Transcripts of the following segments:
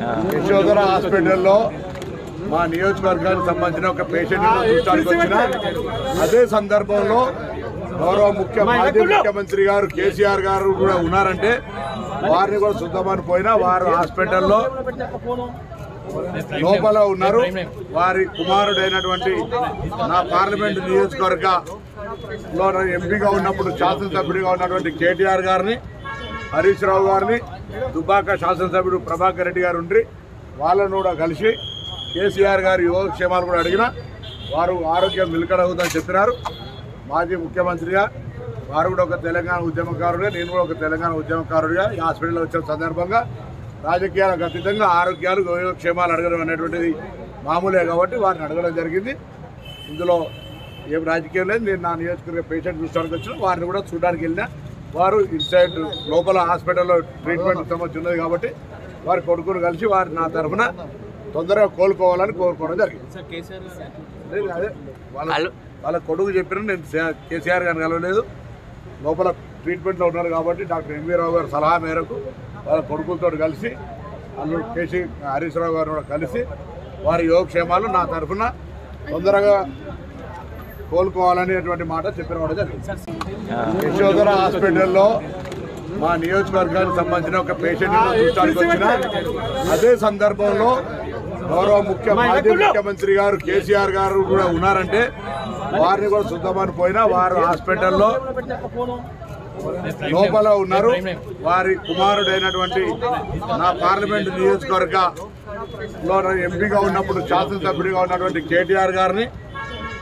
యశోధర హాస్పిటల్లో మా నియోజకవర్గానికి సంబంధించిన ఒక పేషెంట్ చూడటానికి వచ్చిన. అదే సందర్భంలో గౌరవ ముఖ్య మాజీ ముఖ్యమంత్రి గారు కేసీఆర్ గారు కూడా ఉన్నారంటే వారిని కూడా శుద్ధమని పోయినా వారు హాస్పిటల్లో లోపల ఉన్నారు. వారి కుమారుడైనటువంటి నా పార్లమెంట్ నియోజకవర్గలో ఎంపీగా ఉన్నప్పుడు శాసనసభ్యుడిగా ఉన్నటువంటి కేటీఆర్ గారిని హరీష్ రావు గారిని దుబ్బాక శాసనసభ్యుడు ప్రభాకర్ రెడ్డి గారు ఉండి వాళ్ళను కూడా కలిసి కేసీఆర్ గారి యోగక్షేమాలు కూడా అడిగిన వారు ఆరోగ్యం నిలకడవుతుందని చెప్పినారు. మాజీ ముఖ్యమంత్రిగా వారు కూడా ఒక తెలంగాణ ఉద్యమకారుడిగా నేను కూడా ఒక తెలంగాణ ఉద్యమకారుడిగా ఈ హాస్పిటల్లో వచ్చిన సందర్భంగా రాజకీయాలకు అతీతంగా ఆరోగ్యాలు యోగక్షేమాలు అడగడం అనేటువంటిది మామూలే కాబట్టి వారిని అడగడం జరిగింది. ఇందులో ఏం రాజకీయం లేదు. నేను నా నియోజకవర్గ పేషెంట్ చూడడానికి వచ్చిన వారిని కూడా చూడడానికి వెళ్ళినా వారు ఇన్సైడ్ లోపల హాస్పిటల్లో ట్రీట్మెంట్ సంబంధించి ఉన్నది కాబట్టి వారి కొడుకును కలిసి వారు నా తరఫున తొందరగా కోలుకోవాలని కోరుకోవడం జరిగింది. లేదు, అదే వాళ్ళ వాళ్ళ కొడుకు చెప్పిన నేను కేసీఆర్ గారిని కలవలేదు. లోపల ట్రీట్మెంట్లో ఉన్నారు కాబట్టి డాక్టర్ ఎంవీ రావు గారి సలహా మేరకు వాళ్ళ కొడుకులతో కలిసి అల్లు కేసీ హరీష్ రావు గారు కూడా కలిసి వారి యోగక్షేమాలు నా తరఫున తొందరగా కోలుకోవాలనేటువంటి మాట చెప్పిన కూడా జరిగింది. యశోధర హాస్పిటల్లో మా నియోజకవర్గానికి సంబంధించిన ఒక పేషెంట్ చూడటానికి వచ్చిన. అదే సందర్భంలో గౌరవ ముఖ్య మాజీ ముఖ్యమంత్రి గారు కేసీఆర్ గారు కూడా ఉన్నారంటే వారిని కూడా చూద్దామని పోయినా వారు హాస్పిటల్లో లోపల ఉన్నారు. వారి కుమారుడైనటువంటి నా పార్లమెంట్ నియోజకవర్గ లో ఎంపీగా ఉన్నప్పుడు శాసనసభ్యుడిగా ఉన్నటువంటి కేటీఆర్ గారిని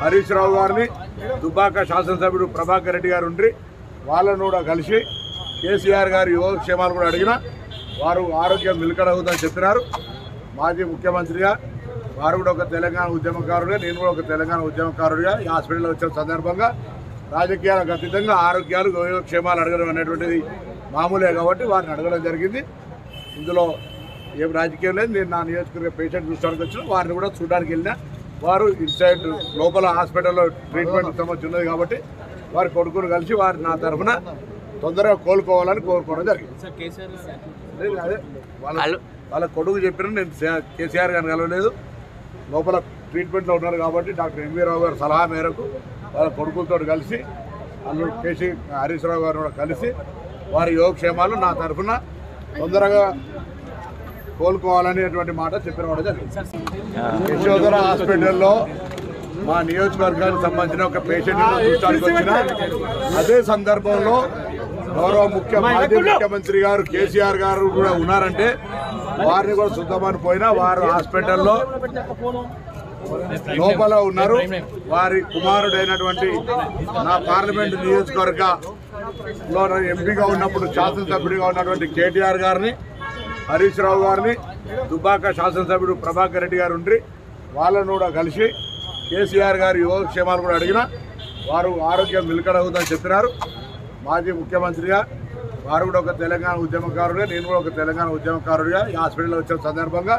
హరీష్ రావు గారిని దుబ్బాక శాసనసభ్యుడు ప్రభాకర్ రెడ్డి గారు ఉండి వాళ్ళను కూడా కలిసి కేసీఆర్ గారి యోగక్షేమాలు కూడా అడిగిన వారు ఆరోగ్యం నిలకడవుతుందని చెప్పినారు. మాజీ ముఖ్యమంత్రిగా వారు కూడా ఒక తెలంగాణ ఉద్యమకారుడిగా నేను కూడా ఒక తెలంగాణ ఉద్యమకారుడిగా ఈ హాస్పిటల్లో వచ్చిన సందర్భంగా రాజకీయాలకు అతీతంగా ఆరోగ్యాలు యోగక్షేమాలు అడగడం అనేటువంటిది మామూలే కాబట్టి వారిని అడగడం జరిగింది. ఇందులో ఏం రాజకీయం లేదు. నేను నా నియోజకవర్గ పేషెంట్ చూడడానికి వచ్చిన వారిని కూడా చూడడానికి వెళ్ళినా వారు ఇన్సైడ్ లోపల హాస్పిటల్లో ట్రీట్మెంట్ సంబంధించి ఉన్నది కాబట్టి వారి కొడుకును కలిసి వారు నా తరఫున తొందరగా కోలుకోవాలని కోరుకోవడం జరిగింది. లేదు, అదే వాళ్ళ వాళ్ళ కొడుకు చెప్పిన నేను కేసీఆర్ గారిని కలవలేదు. లోపల ట్రీట్మెంట్లో ఉన్నారు కాబట్టి డాక్టర్ ఎంవీ రావు గారి సలహా మేరకు వాళ్ళ కొడుకులతో కలిసి అల్లు కేసీ హరీష్ రావు గారు కూడా కలిసి వారి యోగక్షేమాలు నా తరఫున తొందరగా కోలుకోవాలనేటువంటి మాట చెప్పిన కూడా జరిగింది. యశోధర హాస్పిటల్లో మా నియోజకవర్గానికి సంబంధించిన ఒక పేషెంట్ చూడటానికి వచ్చిన. అదే సందర్భంలో గౌరవ ముఖ్య మాజీ ముఖ్యమంత్రి గారు కేసీఆర్ గారు కూడా ఉన్నారంటే వారిని కూడా చూద్దామని పోయినా వారు హాస్పిటల్లో లోపల ఉన్నారు. వారి కుమారుడైనటువంటి నా పార్లమెంట్ నియోజకవర్గ లో ఎంపీగా ఉన్నప్పుడు శాసనసభ్యుడిగా ఉన్నటువంటి కేటీఆర్ గారిని హరీష్ రావు గారిని దుబ్బాక శాసనసభ్యుడు ప్రభాకర్ రెడ్డి గారు ఉండి వాళ్ళను కూడా కలిసి కేసీఆర్ గారి యోగక్షేమాలు కూడా అడిగిన వారు ఆరోగ్యం నిలకడవుతుందని చెప్పినారు. మాజీ ముఖ్యమంత్రిగా వారు కూడా ఒక తెలంగాణ ఉద్యమకారుడే నేను కూడా ఒక తెలంగాణ ఉద్యమకారుడిగా ఈ హాస్పిటల్లో వచ్చిన సందర్భంగా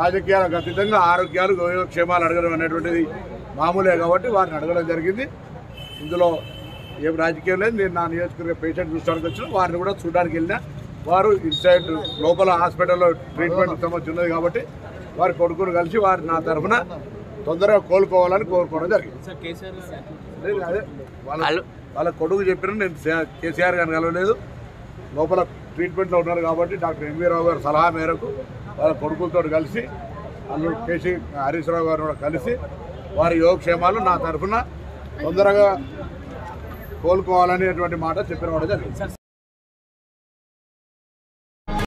రాజకీయాలకు అతీతంగా ఆరోగ్యాలు యోగక్షేమాలు అడగడం అనేటువంటిది మామూలే కాబట్టి వారిని అడగడం జరిగింది. ఇందులో ఏం రాజకీయం లేదు. నేను నా నియోజకవర్గ పేషెంట్ చూడడానికి వచ్చిన వారిని కూడా చూడడానికి వెళ్ళినా. వారు ఇన్సైడ్ లోపల హాస్పిటల్లో ట్రీట్మెంట్ సంబంధించి ఉన్నది కాబట్టి వారి కొడుకును కలిసి వారి నా తరఫున తొందరగా కోలుకోవాలని కోరుకోవడం జరిగింది. అదే. వాళ్ళ వాళ్ళ కొడుకు చెప్పిన నేను కేసీఆర్ గారిని కలవలేదు. లోపల ట్రీట్మెంట్లో ఉన్నారు కాబట్టి డాక్టర్ ఎంవీ రావు గారి సలహా మేరకు వాళ్ళ కొడుకులతో కలిసి అల్లు కేసీ హరీష్ రావు గారు కూడా కలిసి వారి యోగక్షేమాలు నా తరఫున తొందరగా కోలుకోవాలనేటువంటి మాట చెప్పిన కూడా జరిగింది.